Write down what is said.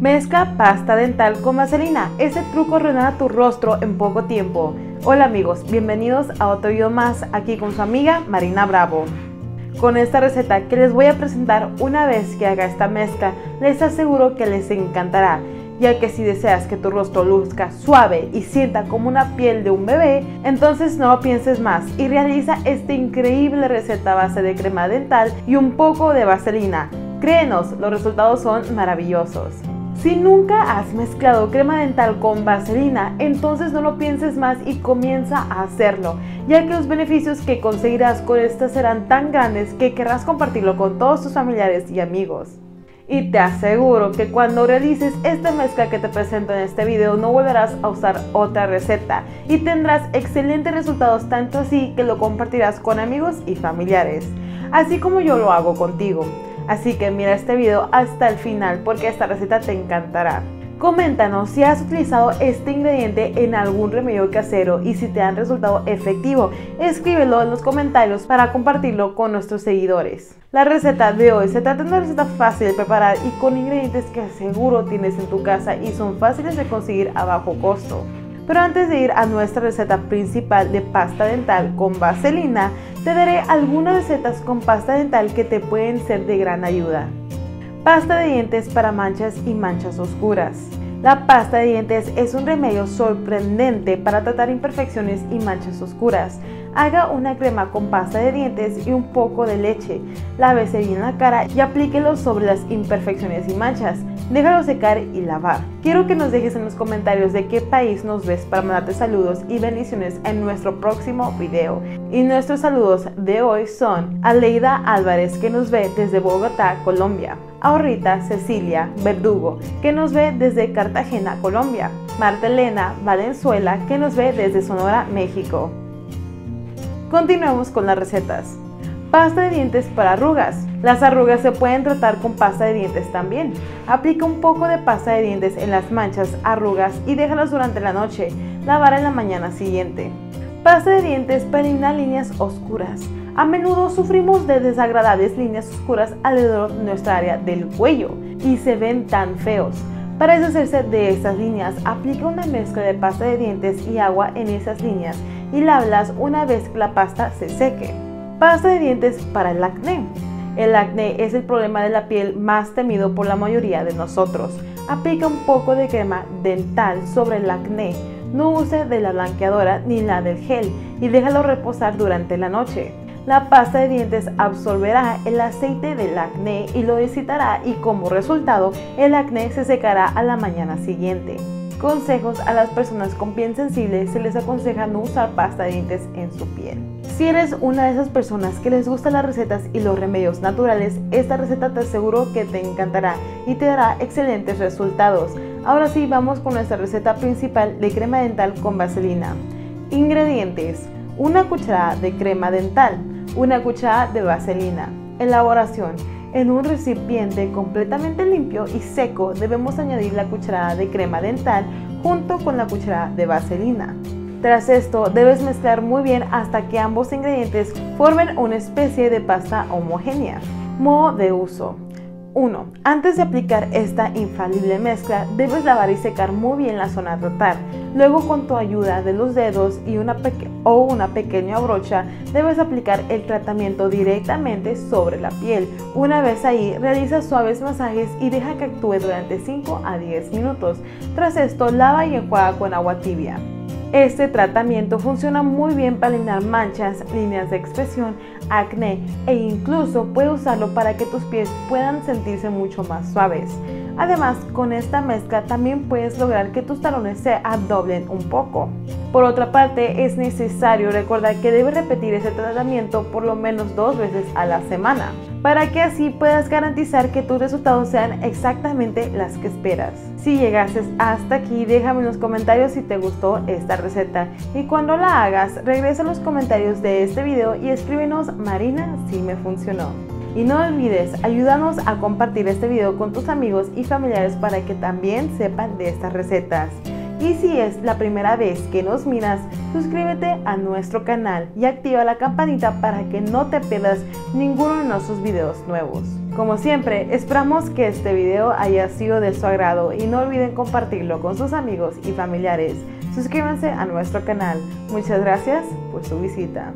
Mezcla pasta dental con vaselina. Este truco arruinará tu rostro en poco tiempo. Hola amigos, bienvenidos a otro video más aquí con su amiga Marina Bravo. Con esta receta que les voy a presentar una vez que haga esta mezcla, les aseguro que les encantará, ya que si deseas que tu rostro luzca suave y sienta como una piel de un bebé, entonces no pienses más y realiza esta increíble receta a base de crema dental y un poco de vaselina. Créenos, los resultados son maravillosos. Si nunca has mezclado crema dental con vaselina, entonces no lo pienses más y comienza a hacerlo, ya que los beneficios que conseguirás con esta serán tan grandes que querrás compartirlo con todos tus familiares y amigos. Y te aseguro que cuando realices esta mezcla que te presento en este video no volverás a usar otra receta y tendrás excelentes resultados tanto así que lo compartirás con amigos y familiares, así como yo lo hago contigo. Así que mira este video hasta el final porque esta receta te encantará. Coméntanos si has utilizado este ingrediente en algún remedio casero y si te han resultado efectivo. Escríbelo en los comentarios para compartirlo con nuestros seguidores. La receta de hoy se trata de una receta fácil de preparar y con ingredientes que seguro tienes en tu casa y son fáciles de conseguir a bajo costo. Pero antes de ir a nuestra receta principal de pasta dental con vaselina, te daré algunas recetas con pasta dental que te pueden ser de gran ayuda. Pasta de dientes para manchas y manchas oscuras. La pasta de dientes es un remedio sorprendente para tratar imperfecciones y manchas oscuras. Haga una crema con pasta de dientes y un poco de leche. Lávese bien la cara y aplíquelo sobre las imperfecciones y manchas déjalo secar y lavar. Quiero que nos dejes en los comentarios de qué país nos ves para mandarte saludos y bendiciones en nuestro próximo video. Y nuestros saludos de hoy son Aleida Álvarez que nos ve desde Bogotá, Colombia. Ahorita Cecilia Verdugo que nos ve desde Cartagena, Colombia. Marta Elena Valenzuela que nos ve desde Sonora, México. Continuemos con las recetas. Pasta de dientes para arrugas. Las arrugas se pueden tratar con pasta de dientes también. Aplica un poco de pasta de dientes en las manchas, arrugas y déjalas durante la noche. Lavar en la mañana siguiente. Pasta de dientes eliminar líneas oscuras. A menudo sufrimos de desagradables líneas oscuras alrededor de nuestra área del cuello y se ven tan feos. Para deshacerse de estas líneas, aplica una mezcla de pasta de dientes y agua en esas líneas y lávalas una vez que la pasta se seque. Pasta de dientes para el acné. El acné es el problema de la piel más temido por la mayoría de nosotros. Aplica un poco de crema dental sobre el acné. No use de la blanqueadora ni la del gel y déjalo reposar durante la noche. La pasta de dientes absorberá el aceite del acné y lo excitará y como resultado el acné se secará a la mañana siguiente. Consejos a las personas con piel sensible se les aconseja no usar pasta de dientes en su piel. Si eres una de esas personas que les gustan las recetas y los remedios naturales, esta receta te aseguro que te encantará y te dará excelentes resultados. Ahora sí, vamos con nuestra receta principal de crema dental con vaselina. Ingredientes: una cucharada de crema dental, una cucharada de vaselina. Elaboración: en un recipiente completamente limpio y seco debemos añadir la cucharada de crema dental junto con la cucharada de vaselina. Tras esto, debes mezclar muy bien hasta que ambos ingredientes formen una especie de pasta homogénea. Modo de uso. 1. Antes de aplicar esta infalible mezcla, debes lavar y secar muy bien la zona a tratar. Luego, con tu ayuda de los dedos y una o una pequeña brocha, debes aplicar el tratamiento directamente sobre la piel. Una vez ahí, realiza suaves masajes y deja que actúe durante 5 a 10 minutos. Tras esto, lava y enjuaga con agua tibia. Este tratamiento funciona muy bien para eliminar manchas, líneas de expresión, acné e incluso puede usarlo para que tus pies puedan sentirse mucho más suaves. Además, con esta mezcla también puedes lograr que tus talones se adoblen un poco. Por otra parte, es necesario recordar que debes repetir ese tratamiento por lo menos dos veces a la semana, para que así puedas garantizar que tus resultados sean exactamente las que esperas. Si llegases hasta aquí, déjame en los comentarios si te gustó esta receta y cuando la hagas, regresa a los comentarios de este video y escríbenos Marina si me funcionó. Y no olvides ayúdanos a compartir este video con tus amigos y familiares para que también sepan de estas recetas. Y si es la primera vez que nos miras, suscríbete a nuestro canal y activa la campanita para que no te pierdas ninguno de nuestros videos nuevos. Como siempre, esperamos que este video haya sido de su agrado y no olviden compartirlo con sus amigos y familiares. Suscríbanse a nuestro canal. Muchas gracias por su visita.